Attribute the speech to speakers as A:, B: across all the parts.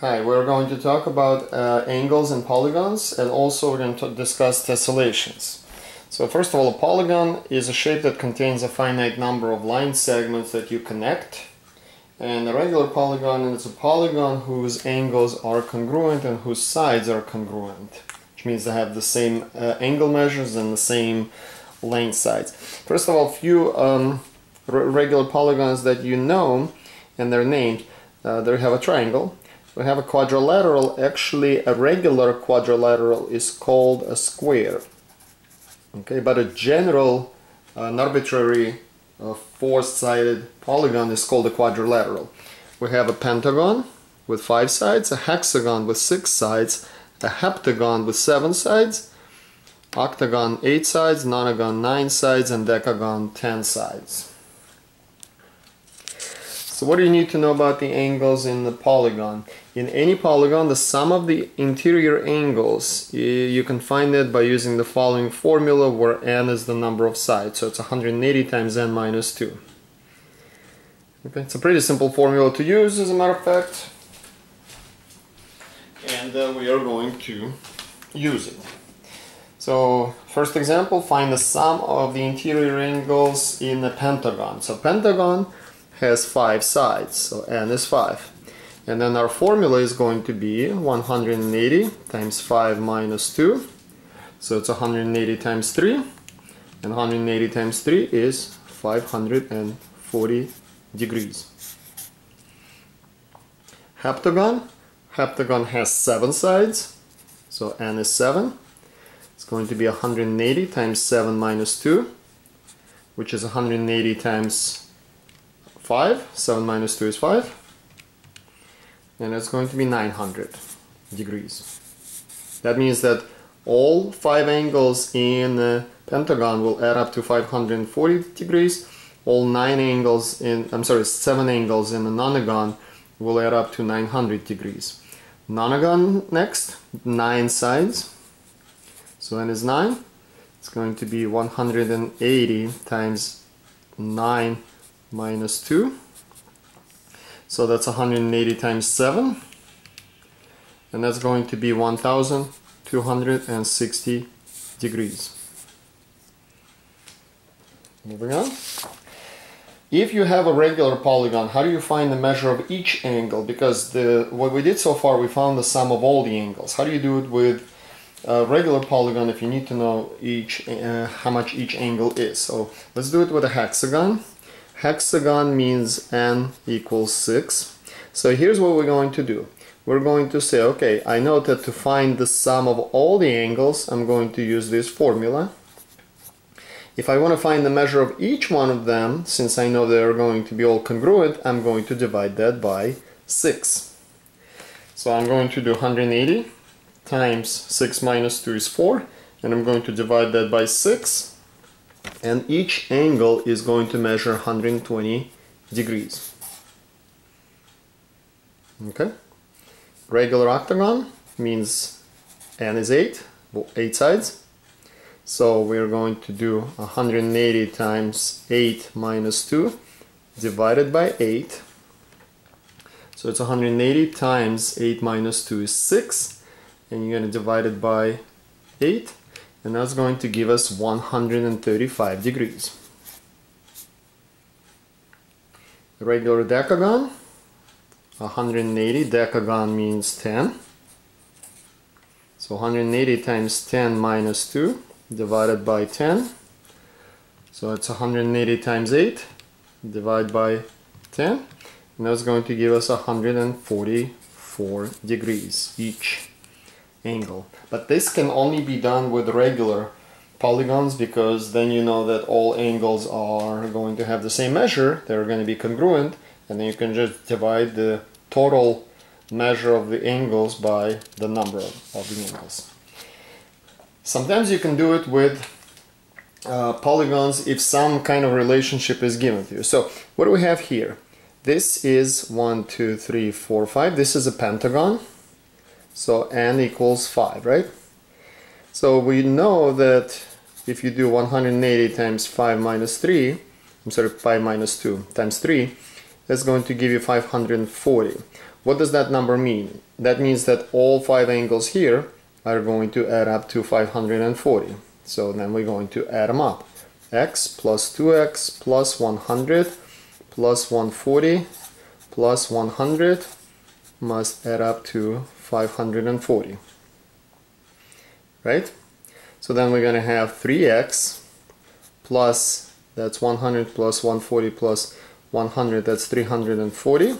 A: Hi, we're going to talk about uh, angles and polygons and also we're going to discuss tessellations. So first of all, a polygon is a shape that contains a finite number of line segments that you connect. And a regular polygon is a polygon whose angles are congruent and whose sides are congruent, which means they have the same uh, angle measures and the same length sides. First of all, a few um, regular polygons that you know, and they're named, uh, they have a triangle, we have a quadrilateral. Actually, a regular quadrilateral is called a square. Okay, but a general, uh, an arbitrary uh, four-sided polygon is called a quadrilateral. We have a pentagon with five sides, a hexagon with six sides, a heptagon with seven sides, octagon eight sides, nonagon nine sides, and decagon ten sides. So what do you need to know about the angles in the polygon? In any polygon, the sum of the interior angles, you can find it by using the following formula where n is the number of sides. So it's 180 times n minus 2. Okay, it's a pretty simple formula to use as a matter of fact. And uh, we are going to use it. So first example, find the sum of the interior angles in a pentagon. So pentagon has five sides, so n is 5. And then our formula is going to be 180 times 5 minus 2. So it's 180 times 3. And 180 times 3 is 540 degrees. Heptagon. Heptagon has 7 sides. So n is 7. It's going to be 180 times 7 minus 2, which is 180 times 5. 7 minus 2 is 5. And it's going to be 900 degrees. That means that all 5 angles in the pentagon will add up to 540 degrees. All 9 angles in, I'm sorry, 7 angles in the nonagon will add up to 900 degrees. Nonagon next, 9 sides. So n is 9. It's going to be 180 times 9 minus 2. So that's 180 times 7. And that's going to be 1260 degrees. Moving on. If you have a regular polygon, how do you find the measure of each angle? Because the what we did so far, we found the sum of all the angles. How do you do it with a regular polygon if you need to know each uh, how much each angle is? So let's do it with a hexagon. Hexagon means n equals 6. So here's what we're going to do. We're going to say, okay, I know that to find the sum of all the angles, I'm going to use this formula. If I want to find the measure of each one of them, since I know they're going to be all congruent, I'm going to divide that by 6. So I'm going to do 180 times 6 minus 2 is 4, and I'm going to divide that by 6, and each angle is going to measure 120 degrees. Okay. Regular octagon means n is 8, 8 sides. So we're going to do 180 times 8 minus 2 divided by 8. So it's 180 times 8 minus 2 is 6 and you're going to divide it by 8 and that's going to give us 135 degrees. Regular decagon, 180, decagon means 10. So 180 times 10 minus 2 divided by 10. So it's 180 times 8 divided by 10. And that's going to give us 144 degrees each angle. But this can only be done with regular polygons because then you know that all angles are going to have the same measure, they're going to be congruent, and then you can just divide the total measure of the angles by the number of the angles. Sometimes you can do it with uh, polygons if some kind of relationship is given to you. So what do we have here? This is 1, 2, 3, 4, 5. This is a pentagon. So n equals 5, right? So we know that if you do 180 times 5 minus 3, I'm sorry, 5 minus 2 times 3, that's going to give you 540. What does that number mean? That means that all five angles here are going to add up to 540. So then we're going to add them up. x plus 2x plus 100 plus 140 plus 100 must add up to 540. Right? So then we're going to have 3x plus, that's 100 plus 140 plus 100, that's 340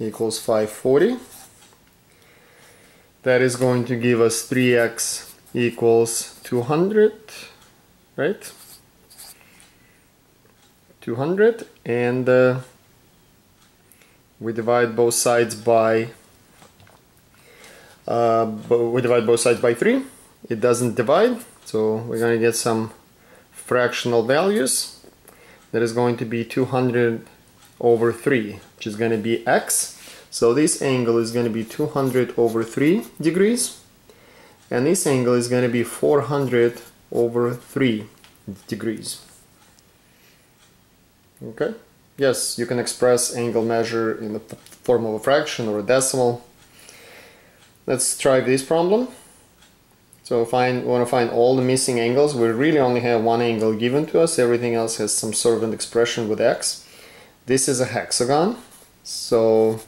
A: equals 540. That is going to give us 3x equals 200, right? 200 and uh, we divide both sides by uh, we divide both sides by 3 it doesn't divide so we're going to get some fractional values. That is going to be 200 over 3 which is going to be x. So this angle is going to be 200 over 3 degrees. And this angle is going to be 400 over 3 degrees. Okay? Yes you can express angle measure in the form of a fraction or a decimal let's try this problem so find, we want to find all the missing angles. We really only have one angle given to us. Everything else has some sort of an expression with x. This is a hexagon. So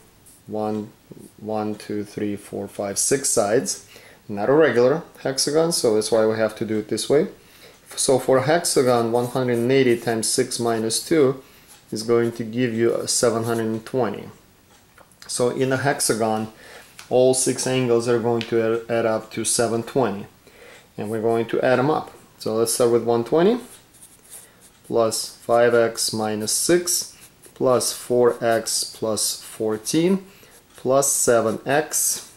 A: one, one, two, three, four, five, six sides. Not a regular hexagon, so that's why we have to do it this way. So for a hexagon, 180 times 6 minus 2 is going to give you 720. So in a hexagon, all six angles are going to add up to 720 and we're going to add them up. So let's start with 120 plus 5x minus 6 plus 4x plus 14 plus 7x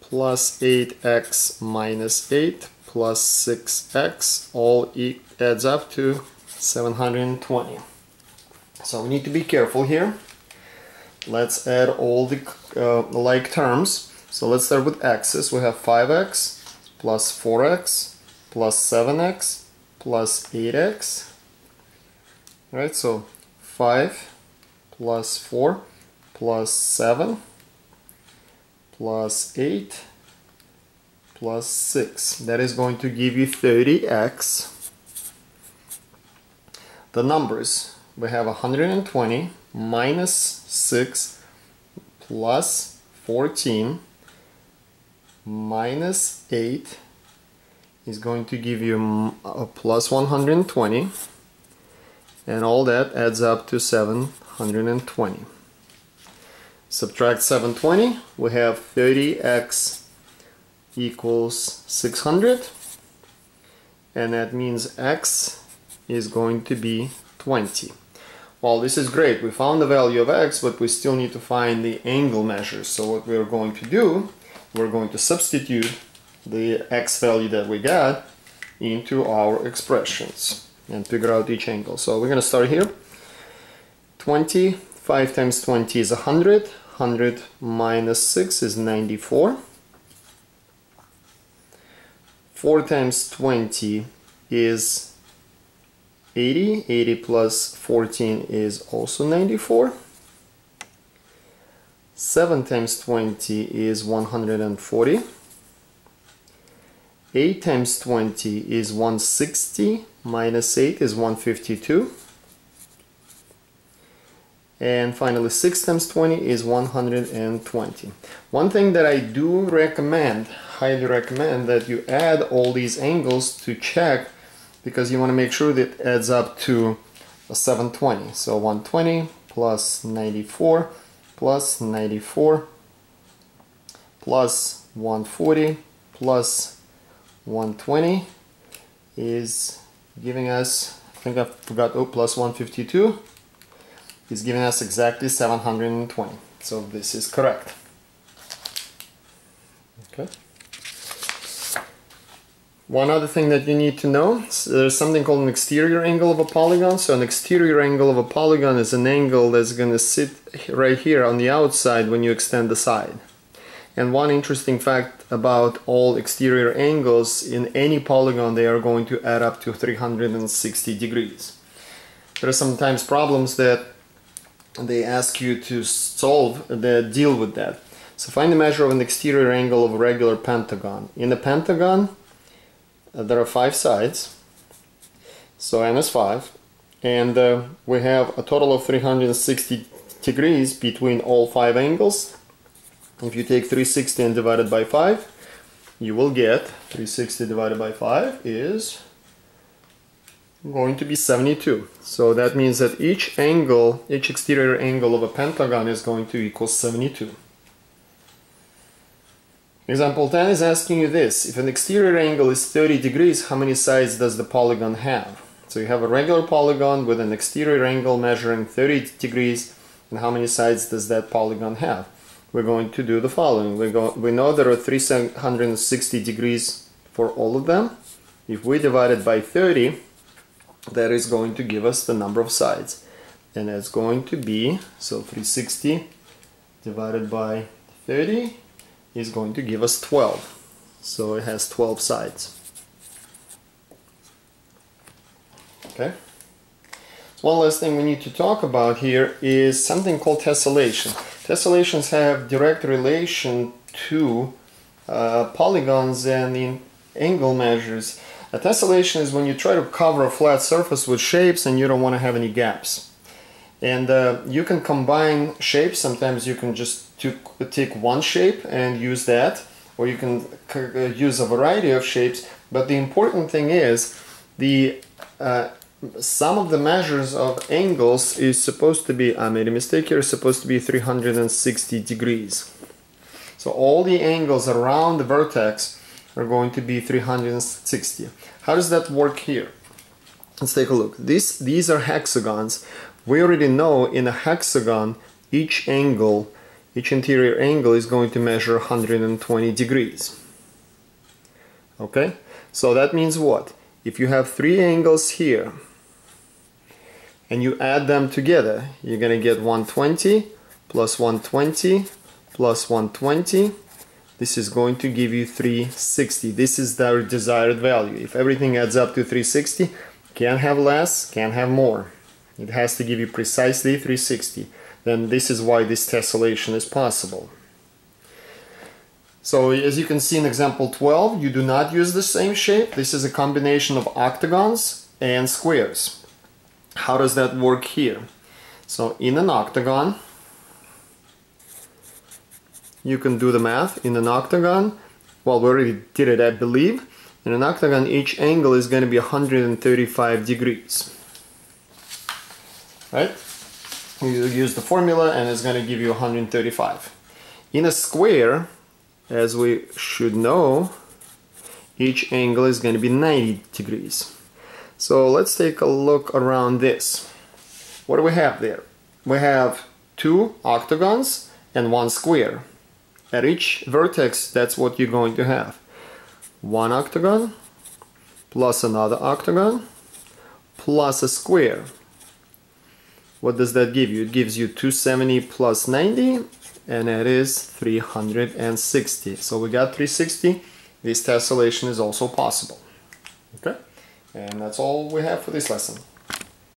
A: plus 8x minus 8 plus 6x all adds up to 720 so we need to be careful here let's add all the uh, like terms. So let's start with x's. We have 5x plus 4x plus 7x plus 8x. Right, so 5 plus 4 plus 7 plus 8 plus 6. That is going to give you 30x. The numbers, we have 120 minus 6 plus 14 minus 8 is going to give you a plus 120 and all that adds up to 720 subtract 720 we have 30x equals 600 and that means x is going to be 20 well, this is great. We found the value of x, but we still need to find the angle measure. So what we're going to do, we're going to substitute the x value that we got into our expressions and figure out each angle. So we're going to start here. 20, 5 times 20 is 100. 100 minus 6 is 94. 4 times 20 is 80. 80 plus 14 is also 94. 7 times 20 is 140. 8 times 20 is 160 minus 8 is 152. And finally 6 times 20 is 120. One thing that I do recommend, highly recommend that you add all these angles to check because you want to make sure that it adds up to a 720. So 120 plus 94 plus 94 plus 140 plus 120 is giving us, I think I forgot, oh, plus 152 is giving us exactly 720. So this is correct. Okay. One other thing that you need to know, there's something called an exterior angle of a polygon. So an exterior angle of a polygon is an angle that's going to sit right here on the outside when you extend the side. And one interesting fact about all exterior angles in any polygon, they are going to add up to 360 degrees. There are sometimes problems that they ask you to solve the deal with that. So find the measure of an exterior angle of a regular pentagon. In a pentagon, there are five sides, so n is 5, and uh, we have a total of 360 degrees between all five angles. If you take 360 and divide it by 5, you will get 360 divided by 5 is going to be 72. So that means that each angle, each exterior angle of a pentagon is going to equal 72. Example 10 is asking you this. If an exterior angle is 30 degrees, how many sides does the polygon have? So you have a regular polygon with an exterior angle measuring 30 degrees, and how many sides does that polygon have? We're going to do the following. We, go, we know there are 360 degrees for all of them. If we divide it by 30, that is going to give us the number of sides and it's going to be so 360 divided by 30 is going to give us 12 so it has 12 sides. Okay? So one last thing we need to talk about here is something called tessellation. Tessellations have direct relation to uh, polygons and in angle measures. A tessellation is when you try to cover a flat surface with shapes and you don't want to have any gaps. And uh, you can combine shapes. Sometimes you can just take one shape and use that, or you can uh, use a variety of shapes. But the important thing is the uh, sum of the measures of angles is supposed to be, I made a mistake here, supposed to be 360 degrees. So all the angles around the vertex are going to be 360. How does that work here? Let's take a look. This, these are hexagons. We already know in a hexagon each angle, each interior angle is going to measure 120 degrees. Okay, so that means what? If you have three angles here and you add them together, you're gonna get 120 plus 120 plus 120 this is going to give you 360 this is the desired value. If everything adds up to 360 can't have less can't have more. It has to give you precisely 360 then this is why this tessellation is possible. So as you can see in example 12 you do not use the same shape. This is a combination of octagons and squares. How does that work here? So in an octagon you can do the math. In an octagon well we already did it I believe. In an octagon each angle is going to be 135 degrees. Right you use the formula and it's going to give you 135 in a square as we should know each angle is going to be 90 degrees. So let's take a look around this. What do we have there? We have two octagons and one square. At each vertex, that's what you're going to have. One octagon plus another octagon plus a square. What does that give you? It gives you 270 plus 90 and it is 360. So we got 360. This tessellation is also possible. Okay, and that's all we have for this lesson.